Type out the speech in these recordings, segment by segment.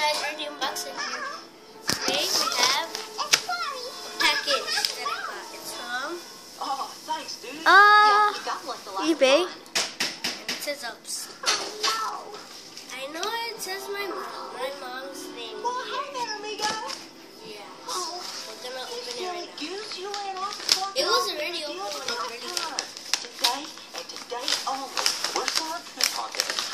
guys, already unboxing here. Today we have a package that I got. It's from Oh, thanks, dude. uh, yeah, you got like the last eBay. one. And it says ups. Oh, no. I know it says my mom, my mom's name. Well, hey there, amigo. Yeah. Oh, We're gonna open it right now. goose, you ran off. It was already open when it a already. Today and today only, we're selling coupons that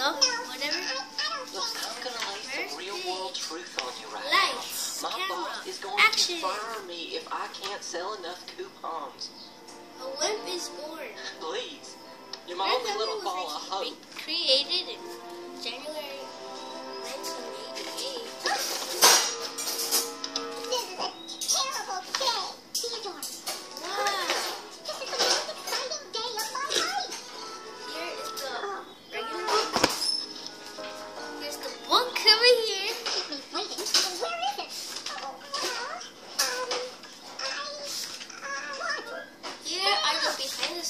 stuff, whatever. Look, I'm gonna lay some real world truth on you right Lights, now. My camera, boss is going action. to fire me if I can't sell enough coupons. A wimp is born. Please. You're my Our only little ball of was hope. created in January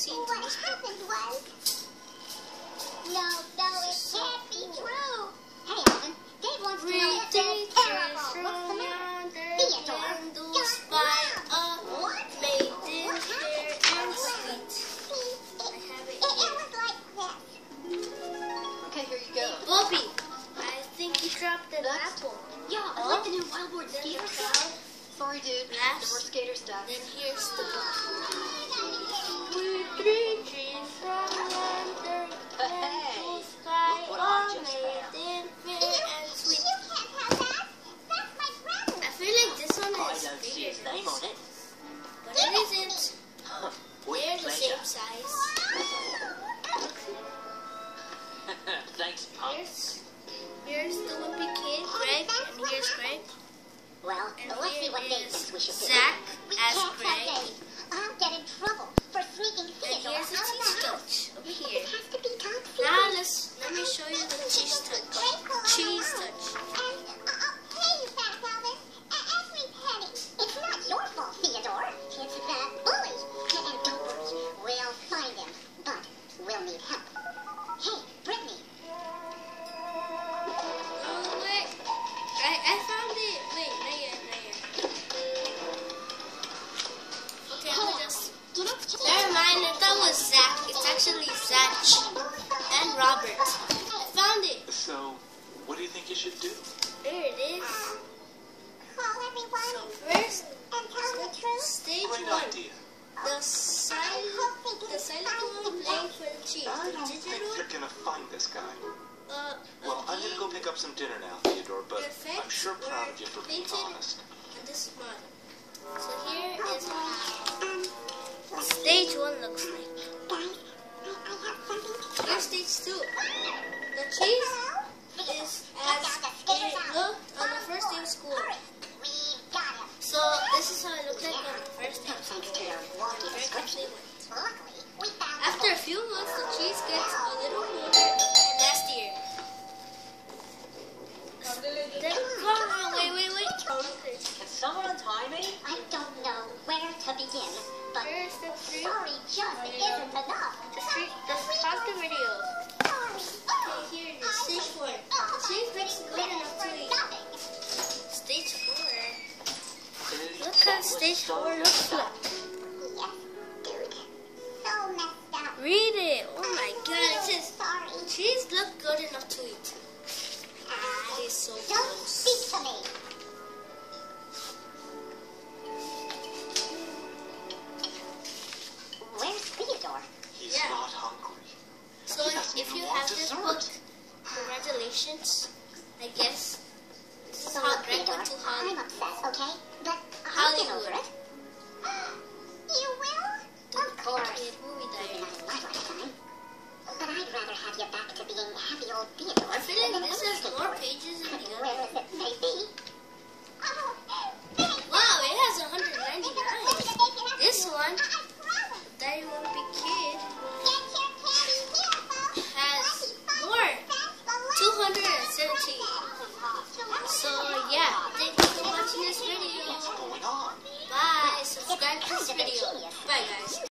the What of this book. happened was... No, no, it can't be true. Hey, Alvin, Dave wants to know if they're terrible. What's the matter? Theodore. candles Just by now. a What? maiden What fair and sweet. See, it, have it it, was like this. Okay, here you go. Bobby, I think you dropped an apple. Yeah, I like the new Wildboard Then skater stuff. Sorry, dude. Last. Were skater stuff. Well, let's see what Dave is thinks we should do. Zach We as can't Greg. have Dave. I'll get in trouble for sneaking Theodore out of the house. over here. It has to be Now let's let me show you the cheese touch. Cheese touch. Should do? There it is. Call everyone So first, and tell the truth. stage Great one. idea. The silent, the silent one playing for the cheese. I The don't think digital, you're gonna find this guy. uh, Well, I'm gonna go pick up some dinner now, Theodore, but Effects I'm sure proud were of you for being painted. honest. and this is mine. So here is how stage one looks like. Guys, I, I have something to Here's stage two. The cheese this is how it looked like on the first day of to your wonky description. Luckily, we found After a few months, the cheese gets a little older and nastier. Then, come on, wait, wait, wait. Can someone untie me? I don't know where to begin, but Here's the three. sorry just oh, isn't enough. The three. The pause the video. Dude. So messed up. Read it. Oh my god, it says Sorry. cheese look good enough to eat. Ah, it is so close. So yeah, thank you for watching this video. Bye. Subscribe to this video. Bye guys.